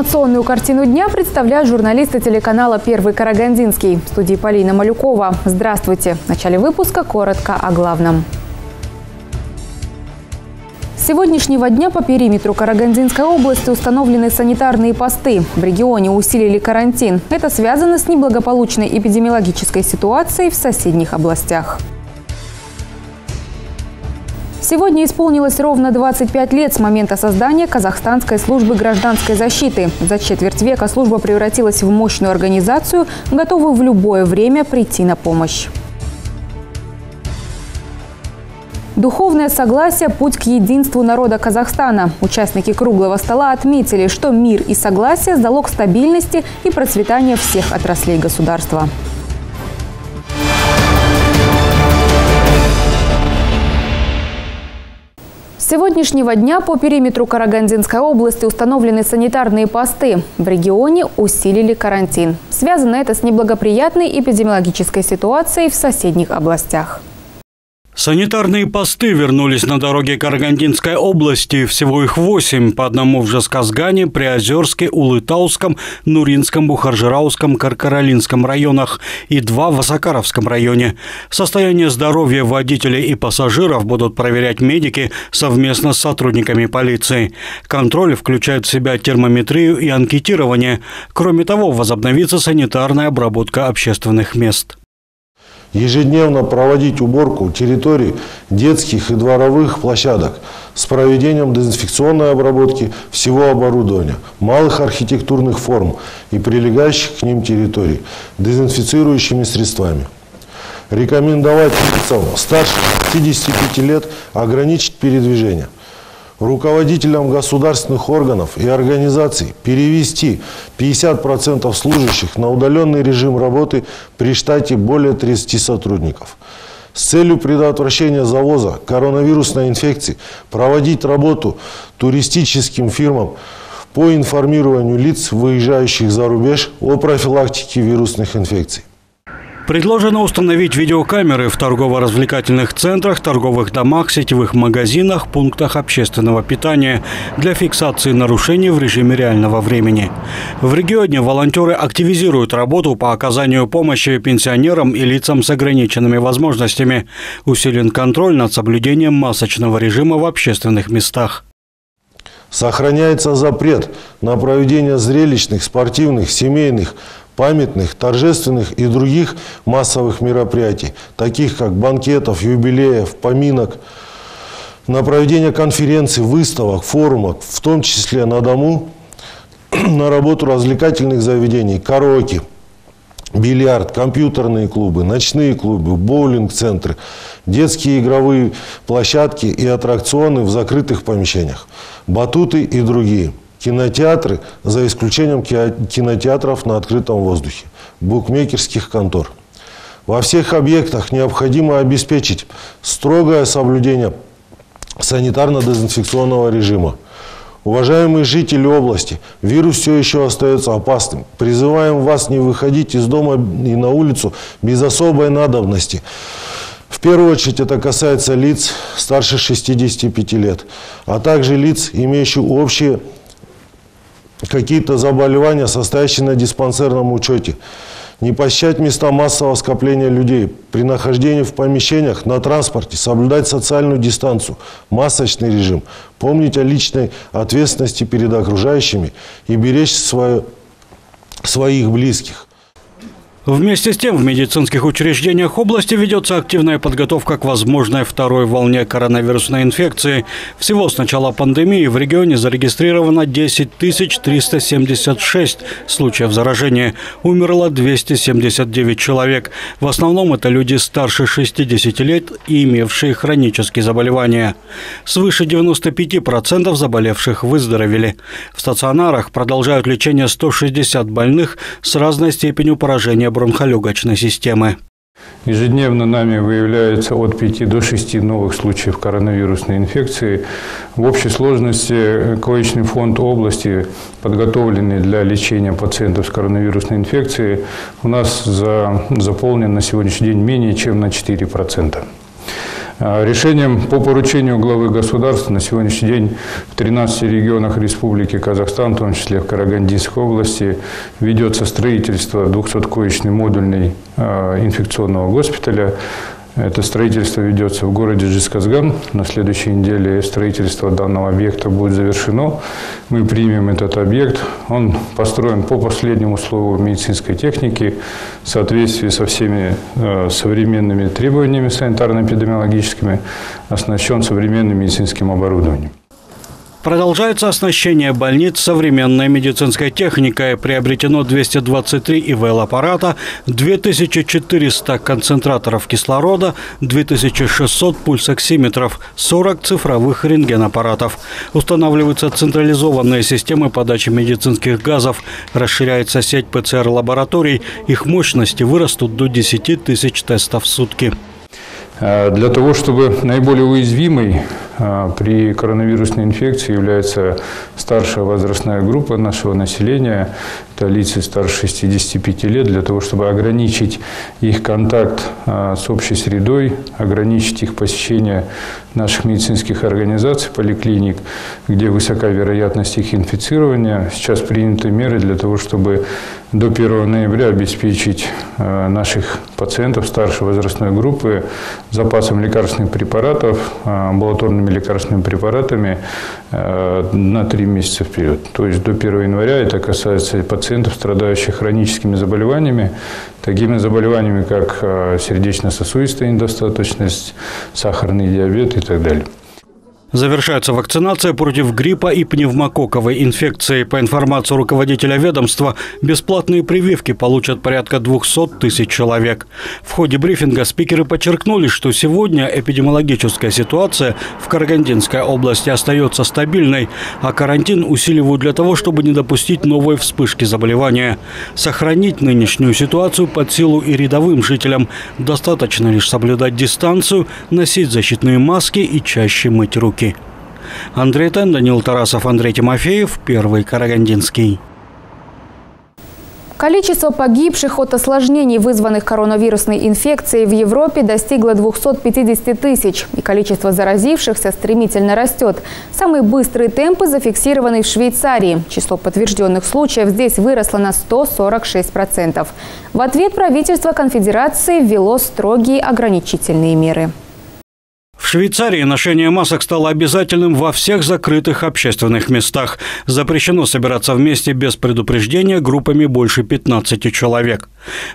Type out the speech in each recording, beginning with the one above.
Информационную картину дня представляют журналисты телеканала «Первый Карагандинский». В студии Полина Малюкова. Здравствуйте. В начале выпуска коротко о главном. С сегодняшнего дня по периметру Карагандинской области установлены санитарные посты. В регионе усилили карантин. Это связано с неблагополучной эпидемиологической ситуацией в соседних областях. Сегодня исполнилось ровно 25 лет с момента создания Казахстанской службы гражданской защиты. За четверть века служба превратилась в мощную организацию, готовую в любое время прийти на помощь. Духовное согласие – путь к единству народа Казахстана. Участники круглого стола отметили, что мир и согласие – залог стабильности и процветания всех отраслей государства. Сегодняшнего дня по периметру Карагандинской области установлены санитарные посты. В регионе усилили карантин. Связано это с неблагоприятной эпидемиологической ситуацией в соседних областях. Санитарные посты вернулись на дороге Карагандинской области. Всего их восемь. По одному в Жасказгане, Приозерске, Улытауском, Нуринском, Бухаржирауском, Каркаролинском районах и два в Осакаровском районе. Состояние здоровья водителей и пассажиров будут проверять медики совместно с сотрудниками полиции. Контроль включает в себя термометрию и анкетирование. Кроме того, возобновится санитарная обработка общественных мест ежедневно проводить уборку территорий детских и дворовых площадок с проведением дезинфекционной обработки всего оборудования, малых архитектурных форм и прилегающих к ним территорий дезинфицирующими средствами. Рекомендовать лицам старше 55 лет ограничить передвижение – руководителям государственных органов и организаций перевести 50% служащих на удаленный режим работы при штате более 30 сотрудников. С целью предотвращения завоза коронавирусной инфекции проводить работу туристическим фирмам по информированию лиц, выезжающих за рубеж о профилактике вирусных инфекций. Предложено установить видеокамеры в торгово-развлекательных центрах, торговых домах, сетевых магазинах, пунктах общественного питания для фиксации нарушений в режиме реального времени. В регионе волонтеры активизируют работу по оказанию помощи пенсионерам и лицам с ограниченными возможностями. Усилен контроль над соблюдением масочного режима в общественных местах. Сохраняется запрет на проведение зрелищных, спортивных, семейных, памятных, торжественных и других массовых мероприятий, таких как банкетов, юбилеев, поминок, на проведение конференций, выставок, форумов, в том числе на дому, на работу развлекательных заведений, караоке, бильярд, компьютерные клубы, ночные клубы, боулинг-центры, детские игровые площадки и аттракционы в закрытых помещениях, батуты и другие – кинотеатры, за исключением кинотеатров на открытом воздухе, букмекерских контор. Во всех объектах необходимо обеспечить строгое соблюдение санитарно-дезинфекционного режима. Уважаемые жители области, вирус все еще остается опасным. Призываем вас не выходить из дома и на улицу без особой надобности. В первую очередь это касается лиц старше 65 лет, а также лиц, имеющих общие какие-то заболевания, состоящие на диспансерном учете. Не посещать места массового скопления людей. При нахождении в помещениях, на транспорте, соблюдать социальную дистанцию, масочный режим. Помнить о личной ответственности перед окружающими и беречь свое, своих близких. Вместе с тем в медицинских учреждениях области ведется активная подготовка к возможной второй волне коронавирусной инфекции. Всего с начала пандемии в регионе зарегистрировано 10 376 случаев заражения. Умерло 279 человек. В основном это люди старше 60 лет и имевшие хронические заболевания. Свыше 95% заболевших выздоровели. В стационарах продолжают лечение 160 больных с разной степенью поражения бронхолегочной системы. Ежедневно нами выявляется от 5 до 6 новых случаев коронавирусной инфекции. В общей сложности коечный фонд области, подготовленный для лечения пациентов с коронавирусной инфекцией, у нас за, заполнен на сегодняшний день менее чем на 4%. А решением по поручению главы государства на сегодняшний день в 13 регионах Республики Казахстан, в том числе в Карагандинской области, ведется строительство 200-коечной модульной а, инфекционного госпиталя это строительство ведется в городе Джисказган. На следующей неделе строительство данного объекта будет завершено. Мы примем этот объект. Он построен по последнему слову медицинской техники в соответствии со всеми э, современными требованиями санитарно-эпидемиологическими, оснащен современным медицинским оборудованием. Продолжается оснащение больниц современной медицинской техникой. Приобретено 223 ИВЛ-аппарата, 2400 концентраторов кислорода, 2600 пульсоксиметров, 40 цифровых рентгенаппаратов. Устанавливаются централизованные системы подачи медицинских газов. Расширяется сеть ПЦР-лабораторий. Их мощности вырастут до 10 тысяч тестов в сутки. Э, для того, чтобы наиболее уязвимой э, при коронавирусной инфекции является старшая возрастная группа нашего населения, это лица старше 65 лет, для того, чтобы ограничить их контакт э, с общей средой, ограничить их посещение наших медицинских организаций, поликлиник, где высока вероятность их инфицирования. Сейчас приняты меры для того, чтобы до 1 ноября обеспечить наших пациентов старшей возрастной группы запасом лекарственных препаратов, э, лекарственными препаратами э, на три месяца вперед. То есть до 1 января это касается пациентов, страдающих хроническими заболеваниями, такими заболеваниями, как э, сердечно-сосудистая недостаточность, сахарный диабет и так далее. Завершается вакцинация против гриппа и пневмококковой инфекции. По информации руководителя ведомства, бесплатные прививки получат порядка 200 тысяч человек. В ходе брифинга спикеры подчеркнули, что сегодня эпидемиологическая ситуация в Карагандинской области остается стабильной, а карантин усиливают для того, чтобы не допустить новой вспышки заболевания. Сохранить нынешнюю ситуацию под силу и рядовым жителям. Достаточно лишь соблюдать дистанцию, носить защитные маски и чаще мыть руки. Андрей Тен, Данил Тарасов, Андрей Тимофеев, Первый Карагандинский. Количество погибших от осложнений, вызванных коронавирусной инфекцией в Европе, достигло 250 тысяч, и количество заразившихся стремительно растет. Самые быстрые темпы зафиксированы в Швейцарии. Число подтвержденных случаев здесь выросло на 146%. В ответ правительство конфедерации ввело строгие ограничительные меры. Швейцарии ношение масок стало обязательным во всех закрытых общественных местах. Запрещено собираться вместе без предупреждения группами больше 15 человек.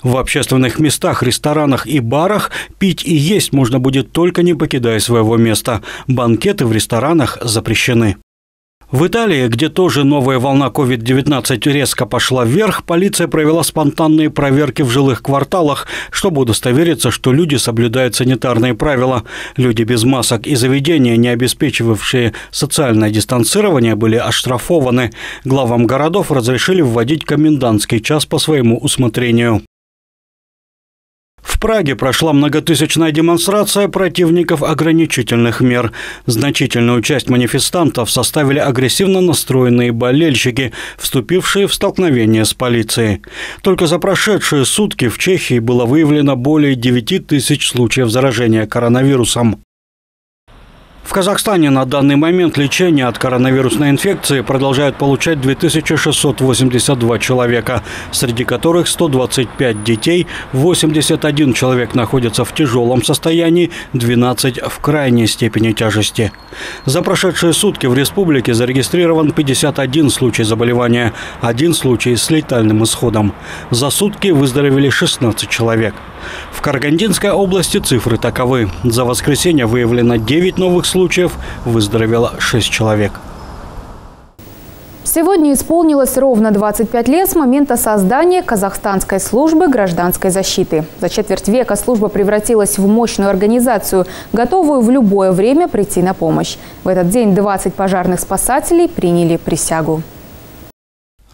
В общественных местах, ресторанах и барах пить и есть можно будет только не покидая своего места. Банкеты в ресторанах запрещены. В Италии, где тоже новая волна COVID-19 резко пошла вверх, полиция провела спонтанные проверки в жилых кварталах, чтобы удостовериться, что люди соблюдают санитарные правила. Люди без масок и заведения, не обеспечивавшие социальное дистанцирование, были оштрафованы. Главам городов разрешили вводить комендантский час по своему усмотрению. В Праге прошла многотысячная демонстрация противников ограничительных мер. Значительную часть манифестантов составили агрессивно настроенные болельщики, вступившие в столкновение с полицией. Только за прошедшие сутки в Чехии было выявлено более 9 тысяч случаев заражения коронавирусом. В Казахстане на данный момент лечение от коронавирусной инфекции продолжают получать 2682 человека, среди которых 125 детей, 81 человек находятся в тяжелом состоянии, 12 в крайней степени тяжести. За прошедшие сутки в республике зарегистрирован 51 случай заболевания, один случай с летальным исходом. За сутки выздоровели 16 человек. В Каргандинской области цифры таковы. За воскресенье выявлено 9 новых случаев, выздоровело 6 человек. Сегодня исполнилось ровно 25 лет с момента создания Казахстанской службы гражданской защиты. За четверть века служба превратилась в мощную организацию, готовую в любое время прийти на помощь. В этот день 20 пожарных спасателей приняли присягу.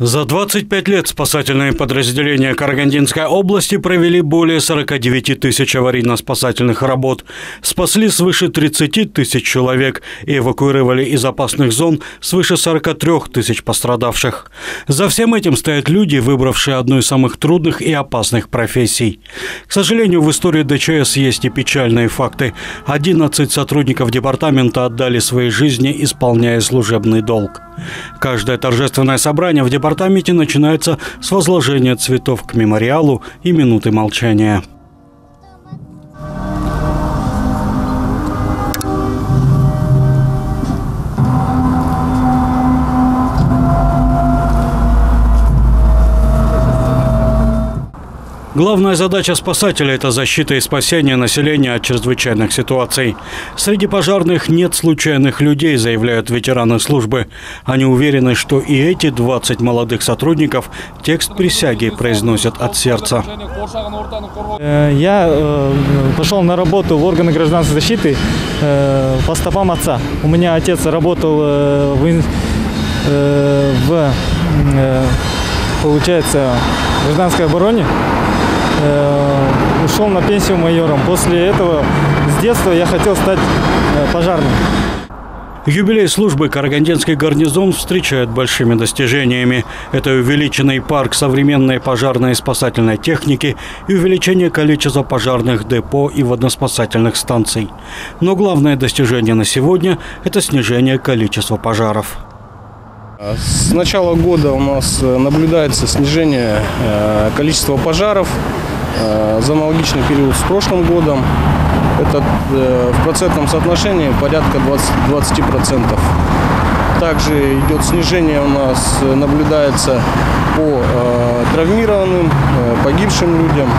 За 25 лет спасательные подразделения Карагандинской области провели более 49 тысяч аварийно-спасательных работ, спасли свыше 30 тысяч человек и эвакуировали из опасных зон свыше 43 тысяч пострадавших. За всем этим стоят люди, выбравшие одну из самых трудных и опасных профессий. К сожалению, в истории ДЧС есть и печальные факты. 11 сотрудников департамента отдали свои жизни, исполняя служебный долг. Каждое торжественное собрание в департаменте начинается с возложения цветов к мемориалу и минуты молчания. Главная задача спасателя – это защита и спасение населения от чрезвычайных ситуаций. Среди пожарных нет случайных людей, заявляют ветераны службы. Они уверены, что и эти 20 молодых сотрудников текст присяги произносят от сердца. Э, я э, пошел на работу в органы гражданской защиты э, по стопам отца. У меня отец работал в, в получается, гражданской обороне. Э, ушел на пенсию майором. После этого с детства я хотел стать э, пожарным. Юбилей службы Карагандинский гарнизон встречает большими достижениями. Это увеличенный парк современной пожарной и спасательной техники и увеличение количества пожарных депо и водоспасательных станций. Но главное достижение на сегодня – это снижение количества пожаров. С начала года у нас э, наблюдается снижение количества пожаров – за аналогичный период с прошлым годом. Это э, в процентном соотношении порядка 20%. 20%. Также идет снижение у нас, э, наблюдается по травмированным, погибшим людям.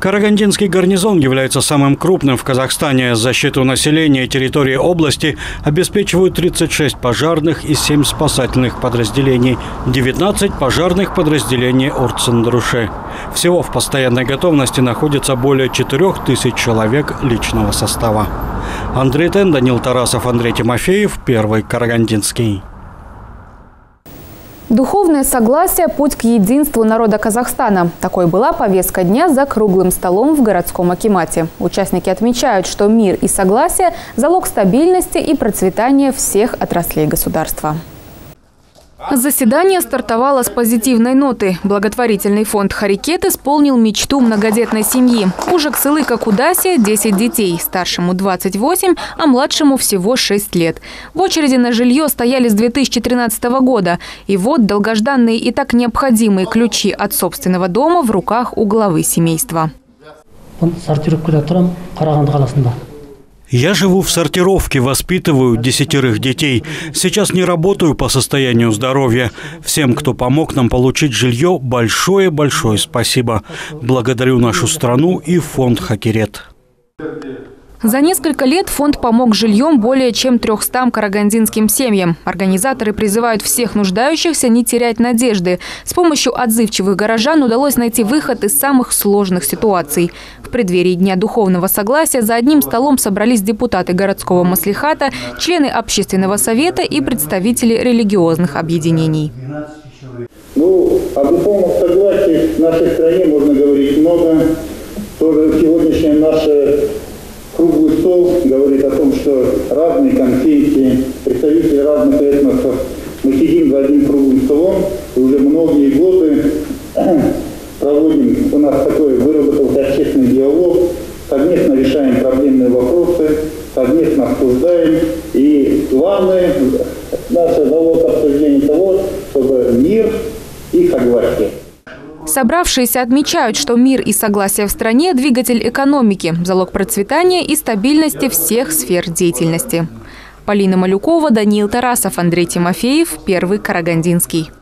Карагандинский гарнизон является самым крупным в Казахстане. Защиту населения и территории области обеспечивают 36 пожарных и 7 спасательных подразделений, 19 пожарных подразделений Орцендруши. Всего в постоянной готовности находится более 4 тысяч человек личного состава. Андрей Тен, Данил Тарасов, Андрей Тимофеев, Первый Карагандинский. Духовное согласие – путь к единству народа Казахстана. Такой была повестка дня за круглым столом в городском Акимате. Участники отмечают, что мир и согласие – залог стабильности и процветания всех отраслей государства. Заседание стартовало с позитивной ноты. Благотворительный фонд «Харикет» исполнил мечту многодетной семьи. У Жаксылыка Кудаси 10 детей, старшему 28, а младшему всего 6 лет. В очереди на жилье стояли с 2013 года. И вот долгожданные и так необходимые ключи от собственного дома в руках у главы семейства. Я живу в сортировке, воспитываю десятерых детей. Сейчас не работаю по состоянию здоровья. Всем, кто помог нам получить жилье, большое-большое спасибо. Благодарю нашу страну и фонд «Хакерет». За несколько лет фонд помог жильем более чем 300 карагандинским семьям. Организаторы призывают всех нуждающихся не терять надежды. С помощью отзывчивых горожан удалось найти выход из самых сложных ситуаций. В преддверии Дня духовного согласия за одним столом собрались депутаты городского маслихата, члены общественного совета и представители религиозных объединений. Ну, о духовном согласии в нашей стране можно говорить много. Тоже сегодняшняя наша Круглый стол говорит о том, что разные конфессии, представители разных этносов, мы сидим за одним круглым столом и уже многие годы проводим, у нас такой выработался общественный диалог, совместно решаем проблемные вопросы, совместно обсуждаем. И главное, наше залог обсуждения того, чтобы мир и согласие. Собравшиеся отмечают, что мир и согласие в стране – двигатель экономики, залог процветания и стабильности всех сфер деятельности. Полина Малюкова, Даниил Тарасов, Андрей Тимофеев, Первый Карагандинский.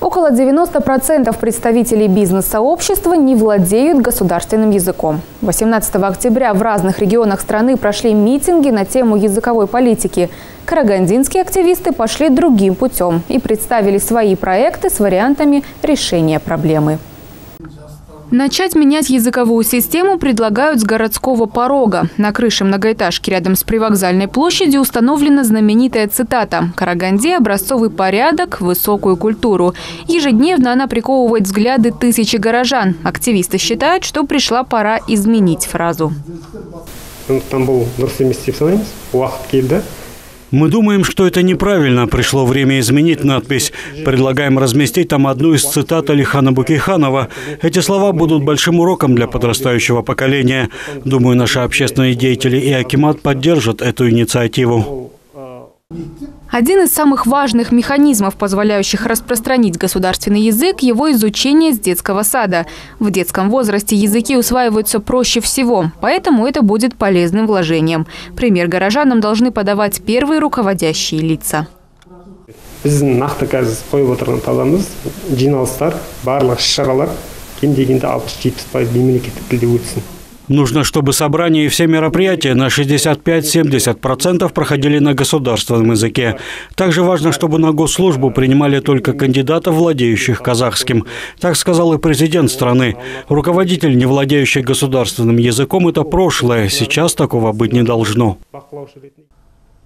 Около 90% представителей бизнес-сообщества не владеют государственным языком. 18 октября в разных регионах страны прошли митинги на тему языковой политики. Карагандинские активисты пошли другим путем и представили свои проекты с вариантами решения проблемы. Начать менять языковую систему предлагают с городского порога. На крыше многоэтажки рядом с привокзальной площадью установлена знаменитая цитата «Караганде – образцовый порядок, высокую культуру». Ежедневно она приковывает взгляды тысячи горожан. Активисты считают, что пришла пора изменить фразу. Там был мы думаем, что это неправильно. Пришло время изменить надпись. Предлагаем разместить там одну из цитат Алихана Букиханова. Эти слова будут большим уроком для подрастающего поколения. Думаю, наши общественные деятели и Акимат поддержат эту инициативу. Один из самых важных механизмов, позволяющих распространить государственный язык – его изучение с детского сада. В детском возрасте языки усваиваются проще всего, поэтому это будет полезным вложением. Пример горожанам должны подавать первые руководящие лица. Нужно, чтобы собрания и все мероприятия на 65-70% проходили на государственном языке. Также важно, чтобы на госслужбу принимали только кандидатов, владеющих казахским. Так сказал и президент страны. Руководитель, не владеющий государственным языком, это прошлое. Сейчас такого быть не должно.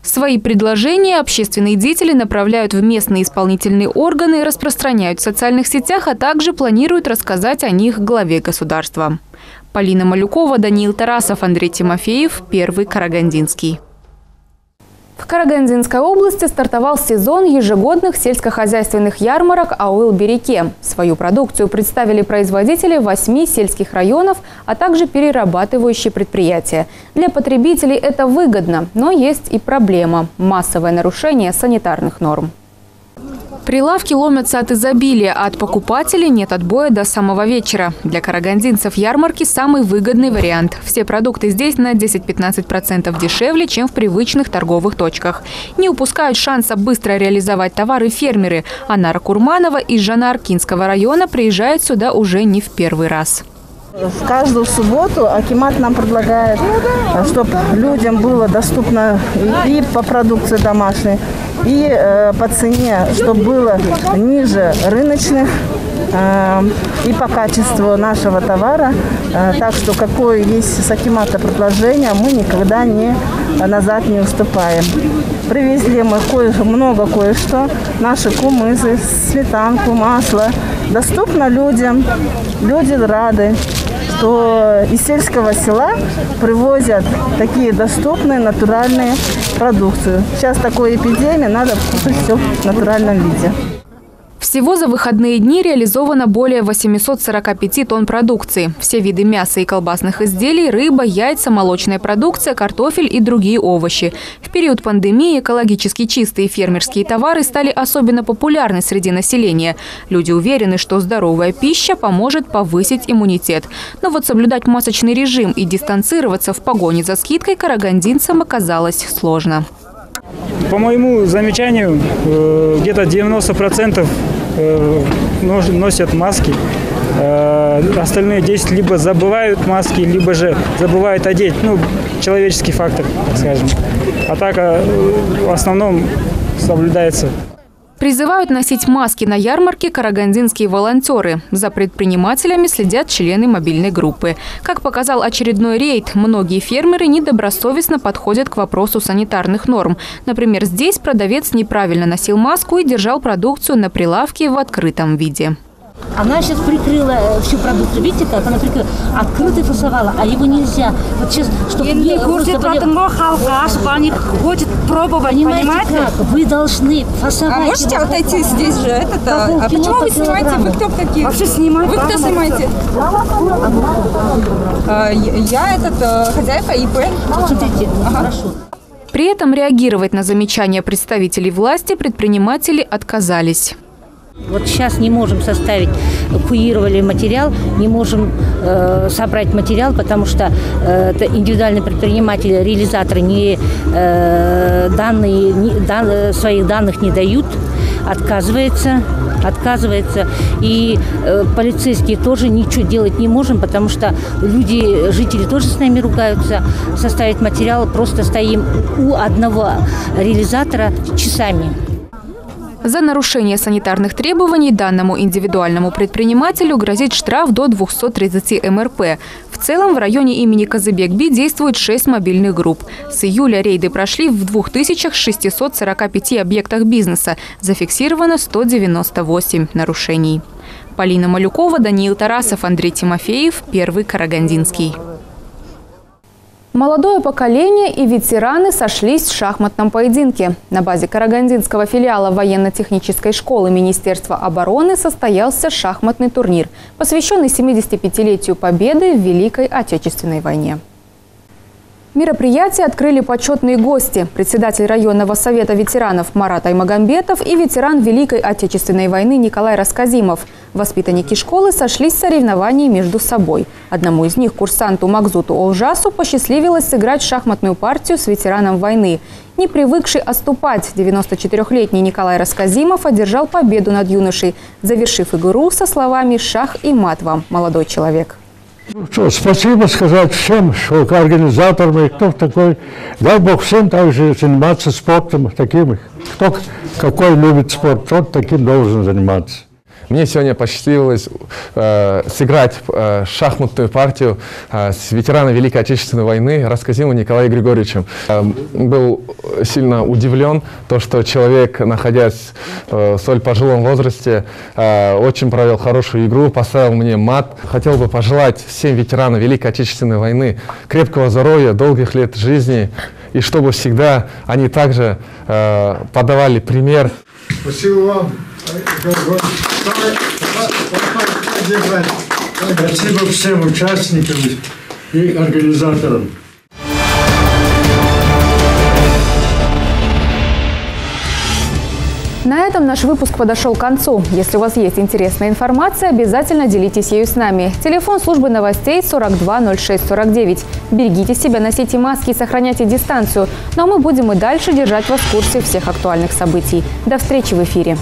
Свои предложения общественные деятели направляют в местные исполнительные органы, распространяют в социальных сетях, а также планируют рассказать о них главе государства. Полина Малюкова, Даниил Тарасов, Андрей Тимофеев, Первый Карагандинский. В Карагандинской области стартовал сезон ежегодных сельскохозяйственных ярмарок «Ауыл-Береке». Свою продукцию представили производители восьми сельских районов, а также перерабатывающие предприятия. Для потребителей это выгодно, но есть и проблема – массовое нарушение санитарных норм. Прилавки ломятся от изобилия, а от покупателей нет отбоя до самого вечера. Для карагандинцев ярмарки самый выгодный вариант. Все продукты здесь на 10-15% дешевле, чем в привычных торговых точках. Не упускают шанса быстро реализовать товары фермеры. Анара Курманова из Жанаркинского района приезжает сюда уже не в первый раз. В каждую субботу Акимат нам предлагает, чтобы людям было доступно и по продукции домашней, и э, по цене, чтобы было ниже рыночных э, и по качеству нашего товара. Э, так что какое есть с Акимата предложение, мы никогда не назад не уступаем. Привезли мы кое много кое-что, наши кумызы, сметанку, масло. Доступно людям, люди рады что из сельского села привозят такие доступные натуральные продукции. Сейчас такой эпидемия, надо все в натуральном виде. Всего за выходные дни реализовано более 845 тонн продукции. Все виды мяса и колбасных изделий, рыба, яйца, молочная продукция, картофель и другие овощи. В период пандемии экологически чистые фермерские товары стали особенно популярны среди населения. Люди уверены, что здоровая пища поможет повысить иммунитет. Но вот соблюдать масочный режим и дистанцироваться в погоне за скидкой карагандинцам оказалось сложно. По моему замечанию, э, где-то 90% э, носят маски. Э, остальные 10 либо забывают маски, либо же забывают одеть. Ну, человеческий фактор, так скажем. А так в основном соблюдается. Призывают носить маски на ярмарке карагандинские волонтеры. За предпринимателями следят члены мобильной группы. Как показал очередной рейд, многие фермеры недобросовестно подходят к вопросу санитарных норм. Например, здесь продавец неправильно носил маску и держал продукцию на прилавке в открытом виде. Она сейчас прикрыла э, всю продукцию. Видите, как она прикрыла? Открыто фасовала, а его нельзя. Вот сейчас, чтобы... не көрсетіватынго халқа, чтобы они хочет пробовать, понимаете? понимаете? как? Вы должны фасовать. А можете отойти здесь же? Это. А почему вы снимаете? Вы кто такие? Вообще снимать. Вы кто снимаете? А, я этот э, хозяйка ИП. Смотрите, хорошо. При этом реагировать на замечания представителей власти предприниматели отказались. Вот сейчас не можем составить, куировали материал, не можем э, собрать материал, потому что э, это индивидуальный предприниматель, реализаторы не, э, данные, не, дан, своих данных не дают, отказывается, отказывается. И э, полицейские тоже ничего делать не можем, потому что люди, жители тоже с нами ругаются. Составить материал просто стоим у одного реализатора часами. За нарушение санитарных требований данному индивидуальному предпринимателю грозит штраф до 230 МРП. В целом в районе имени Казыбек-Би действует 6 мобильных групп. С июля рейды прошли в 2645 объектах бизнеса. Зафиксировано 198 нарушений. Полина Малюкова, Даниил Тарасов, Андрей Тимофеев, Первый Карагандинский. Молодое поколение и ветераны сошлись в шахматном поединке. На базе Карагандинского филиала военно-технической школы Министерства обороны состоялся шахматный турнир, посвященный 75-летию победы в Великой Отечественной войне. Мероприятие открыли почетные гости – председатель районного совета ветеранов Марат Аймагамбетов и ветеран Великой Отечественной войны Николай Расказимов. Воспитанники школы сошлись в соревновании между собой. Одному из них, курсанту Макзуту Олжасу, посчастливилось сыграть шахматную партию с ветераном войны. Не привыкший оступать, 94-летний Николай Расказимов одержал победу над юношей, завершив игру со словами «Шах и мат вам, молодой человек». Ну что, спасибо сказать всем, организаторам, и кто такой. Дай Бог всем также заниматься спортом таким. Кто какой любит спорт, тот таким должен заниматься. Мне сегодня посчастливилось э, сыграть э, шахматную партию э, с ветераном Великой Отечественной войны Расказимом Николаем Григорьевичем. Э, был сильно удивлен, то, что человек, находясь э, в столь пожилом возрасте, э, очень провел хорошую игру, поставил мне мат. Хотел бы пожелать всем ветеранам Великой Отечественной войны крепкого здоровья, долгих лет жизни, и чтобы всегда они также э, подавали пример. Спасибо вам. Спасибо всем участникам и организаторам. На этом наш выпуск подошел к концу. Если у вас есть интересная информация, обязательно делитесь ею с нами. Телефон службы новостей 420649. Берегите себя, носите маски и сохраняйте дистанцию. Но мы будем и дальше держать вас в курсе всех актуальных событий. До встречи в эфире.